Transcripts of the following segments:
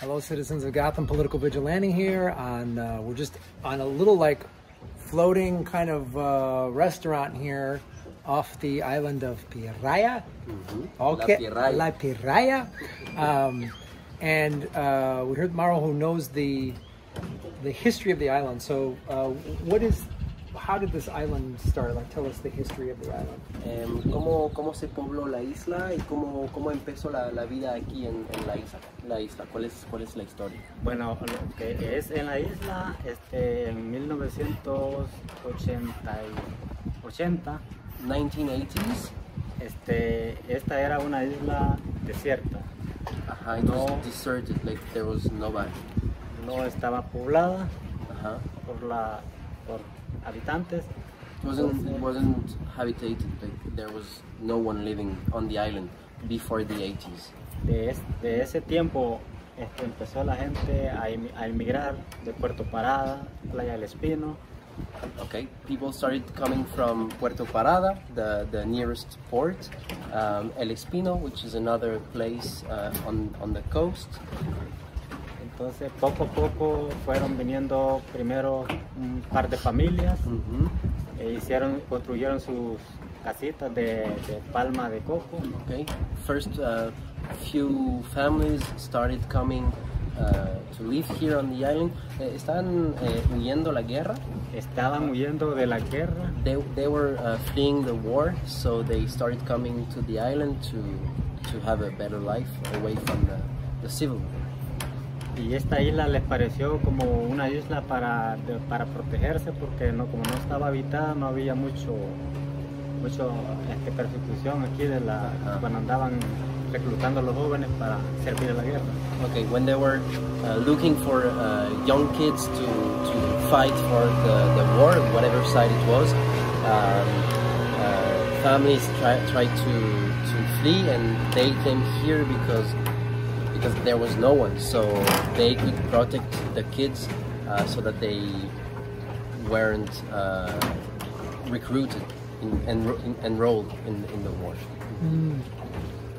Hello, citizens of Gotham, political vigilante here. On uh, we're just on a little like floating kind of uh, restaurant here off the island of Piraya. Okay, Piraya. La Piraya. Um, and uh, we heard Maro who knows the the history of the island. So, uh, what is how did this island start? Like, tell us the history of the island. Em, ¿cómo, ¿Cómo se pobló la isla y cómo, cómo empezó la, la vida aquí en, en la, isla, la isla? ¿Cuál es, ¿Cuál es la historia? Bueno, lo que es en la isla, este, en 1980, y- 80, 1980s? este, esta era una isla desierta, Ajá, it was No. deserted, like there was nobody. no estaba poblada Ajá. por, la, por habitantes, It wasn't, it wasn't habitated, like there was no one living on the island before the 80s. de, es- de ese tiempo este, empezó la gente a, emi- a emigrar de Puerto Parada, Playa del Espino, Okay, people started coming from Puerto Parada, the, the nearest port, um, El Espino, which is another place uh, on, on the coast. Entonces poco a poco fueron viniendo primero un par de familias, e hicieron, construyeron sus casitas de, de palma de coco. Okay, first uh, few families started coming uh, to live here on the island. Eh, ¿Están eh, huyendo la guerra? Estaban huyendo de la guerra They, they were uh, fleeing the war, so they started coming to the island to, to have a better life away from the, the civil war. Y esta isla les pareció como una isla para, de- para protegerse porque no, como no estaba habitada no había mucho mucho este, persecución aquí de la Ajá. cuando andaban reclutando a los jóvenes para servir a la guerra. Okay, when they were uh, looking for uh, young kids to, to fight for the, the war, whatever side it was, um, uh, families try, tried to, to flee and they came here because because there was no one, so they could protect the kids uh, so that they weren't uh, recruited in, enro- en- enrolled in, in the war.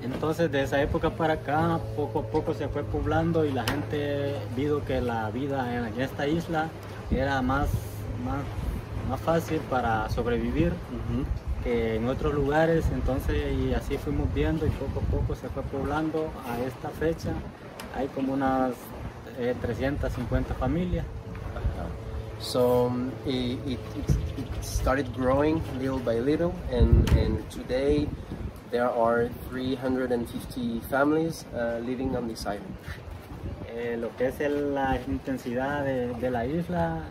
Entonces de esa época para acá poco a poco se fue poblando y la gente vio que la vida en en esta isla era más, más, más fácil para sobrevivir que en otros lugares, entonces y así fuimos viendo y poco a poco se fue poblando. A esta fecha hay como unas eh, 350 familias. So it, it, it, it started growing little by little, and, and today there are 350 families uh, living on this island. Eh, lo que es el- la intensidad de, de la isla,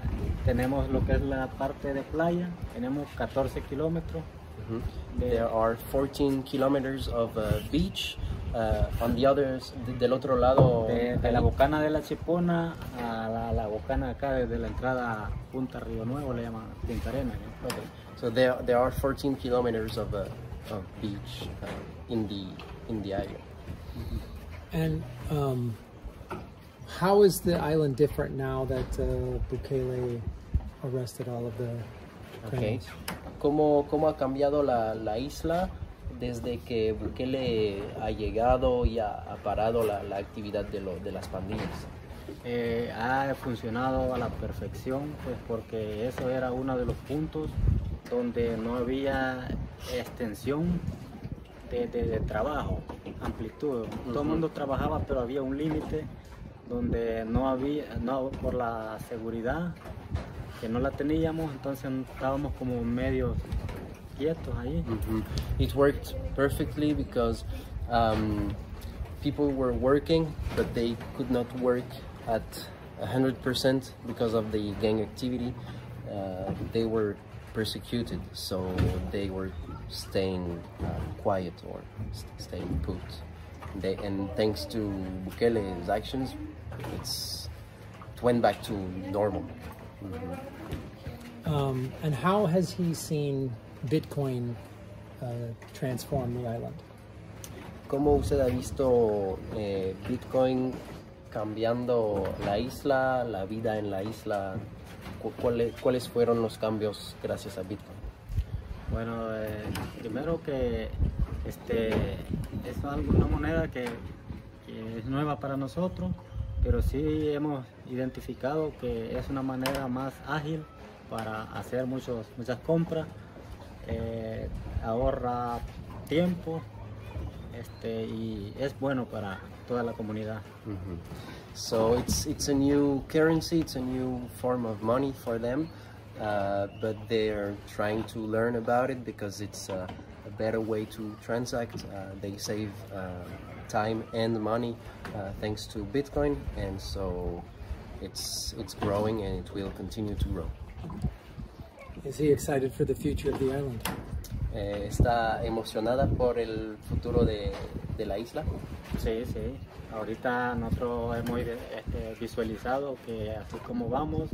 tenemos lo que es la parte de playa, tenemos 14 kilómetros. De- There are 14 kilometers of uh, beach. Uh, on the other, del otro lado, De, de la bocana de la Chipona a la, la bocana acá, desde la entrada a Punta Río Nuevo, le llaman Punta Arena. ¿no? Okay. So there, there are 14 kilometers of, uh, of beach uh, in the in the island. And um, how is the island different now that uh, Bukele arrested all of the Okay. ¿Cómo, ¿Cómo ha cambiado la, la isla desde que Bukele ha llegado y ha, ha parado la, la actividad de, lo- de las pandillas? Eh, ha funcionado a la perfección, pues porque eso era uno de los puntos donde no había extensión de, de- de trabajo, amplitud. Todo el mundo trabajaba, pero había un límite donde no había, no, por la seguridad que no la teníamos, entonces estábamos como medio quietos ahí. Mhm. It worked perfectly because um, people were working, but they could not work at 100% because of the gang activity. Uh, they were persecuted, so they were staying uh, quiet or s- staying put. They, and thanks to Bukele's actions, it's, it went back to normal. Um, and how has he seen Bitcoin uh, transform the island? ¿Cómo usted ha visto eh, Bitcoin cambiando la isla, la vida en la isla? Cu- ¿Cuáles, cuáles fueron los cambios gracias a Bitcoin? Bueno, eh, primero que este, es algo- una moneda que, que es nueva para nosotros, pero sí hemos identificado que es una manera más ágil para hacer muchos, muchas compras, eh, ahorra tiempo este, y es bueno para toda la comunidad. So it's it's a new currency, it's a new form of money for them, but they're trying to learn about it because it's uh, a better way to transact. Uh, they save uh, time and money uh, thanks to Bitcoin, and so it's it's growing and it will continue to grow. Is he excited for the future of the island? Eh, ¿Está emocionada por el futuro de, de la isla? Sí, sí. Ahorita nosotros hemos este, visualizado que así como vamos,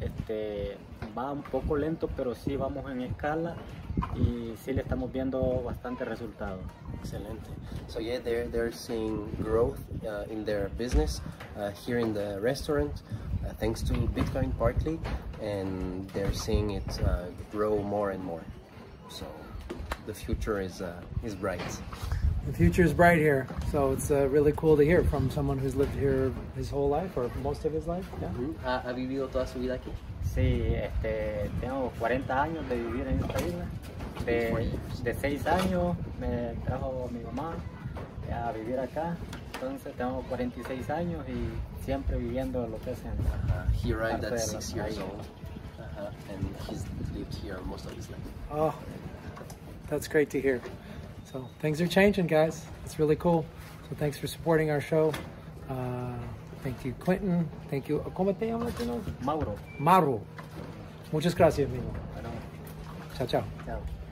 este, va un poco lento, pero sí vamos en escala y sí le estamos viendo bastante resultado. Excelente. So yeah, they're they're seeing growth uh, in their business uh, here in the restaurant, uh, thanks to Bitcoin partly, and they're seeing it uh, grow more and more. So the future is uh, is bright. The future is bright here, so it's uh, really cool to hear from someone who's lived here his whole life or most of his life. Yeah. ¿Ha, ha vivido toda su vida aquí? Sí, este, tengo 40 años de vivir en esta isla. De, de 6 años me trajo mi mamá a vivir acá. Entonces tengo 46 años y siempre viviendo lo que es en Uh, he arrived at six years isla. old, uh and he's lived here most of his life. Oh, that's great to hear. So things are changing, guys. It's really cool. So thanks for supporting our show. Uh, thank you, Quentin. Thank you. ¿Cómo te llamas? Mauro. Maru. Muchas gracias, amigo. Chao, chao. chao.